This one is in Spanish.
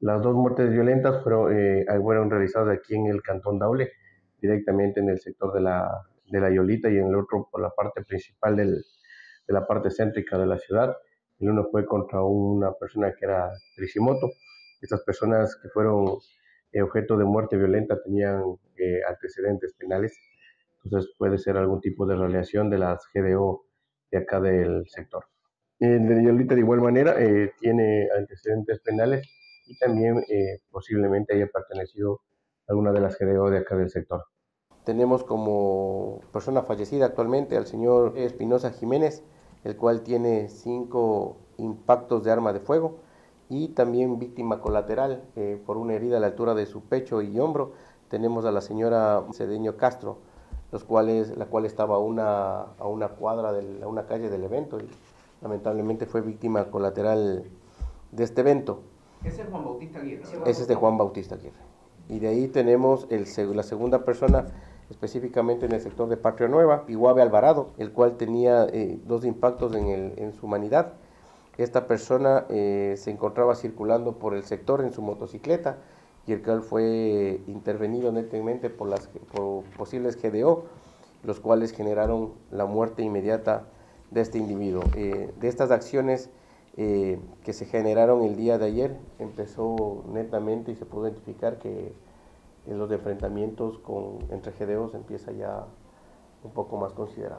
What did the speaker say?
Las dos muertes violentas fueron, eh, fueron realizadas aquí en el Cantón Daule, directamente en el sector de la, de la Yolita y en el otro por la parte principal del, de la parte céntrica de la ciudad. El uno fue contra una persona que era Trishimoto. Estas personas que fueron eh, objeto de muerte violenta tenían eh, antecedentes penales, entonces puede ser algún tipo de relación de las GDO de acá del sector. El de Yolita de igual manera tiene antecedentes penales y también eh, posiblemente haya pertenecido a alguna de las GDO de acá del sector. Tenemos como persona fallecida actualmente al señor Espinosa Jiménez, el cual tiene cinco impactos de arma de fuego y también víctima colateral eh, por una herida a la altura de su pecho y hombro. Tenemos a la señora Cedeño Castro, los cuales, la cual estaba a una, a una cuadra, de a una calle del evento y lamentablemente fue víctima colateral de este evento. Ese es Juan Bautista Aguirre. Ese es de Juan Bautista Aguirre. Y de ahí tenemos el, la segunda persona, específicamente en el sector de Patria Nueva, Iguave Alvarado, el cual tenía eh, dos impactos en, el, en, su humanidad. Esta persona eh, se encontraba circulando por el sector en su motocicleta y el cual fue intervenido netamente por las por posibles GDO, los cuales generaron la muerte inmediata de este individuo. Eh, de estas acciones eh, que se generaron el día de ayer empezó netamente y se pudo identificar que en los enfrentamientos con, entre GDOs empieza ya un poco más considerado.